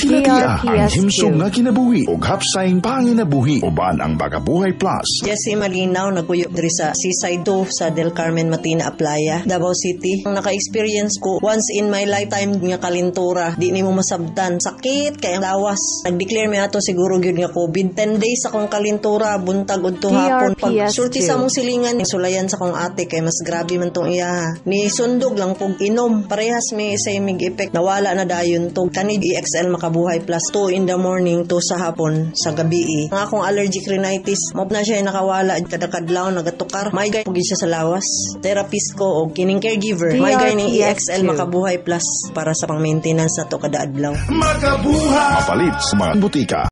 she Diya ang nga kinabuhi o hapsayng panginabuhi uban ang Bagabuhay Plus. Jesse Malinaw nagkuyog diri sa Seaside 2 sa Del Carmen Matina Playa, Davao City. Ang naka-experience ko once in my lifetime nga kalintura, di nimo masabtan. Sakit kay ang lawas. Nag-declare mi ato siguro gyud nga COVID. 10 days akong kalintura, buntag udto hapon. Pag PRPS2. sulti sa mong silingan, sulayan sa kong ate kay mas grabe man tong iya. Ni sundog lang pug inom. Parehas may same effect. Nawala na dayon to. Kani EXL makabuhay plus 2 in the morning to sa hapon sa gabi. Ang akong allergic rhinitis, mo na siya nakawala kada kadlaw nagatukar. May gay pugid siya sa lawas. Therapist ko o kining caregiver. May gay ni EXL makabuhay plus para sa pang-maintenance na to kada adlaw. Magabuhay! Mapalit sa mga butika.